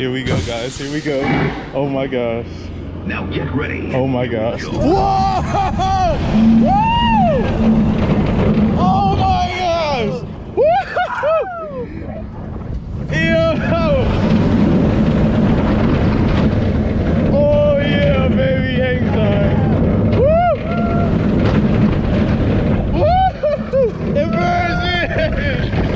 Here we go, guys. Here we go. Oh my gosh. Now get ready. Oh my gosh. Whoa! Woo! Oh my gosh! Woo! Yo! Oh yeah, baby, hang time. Woo! Woo! Inversion!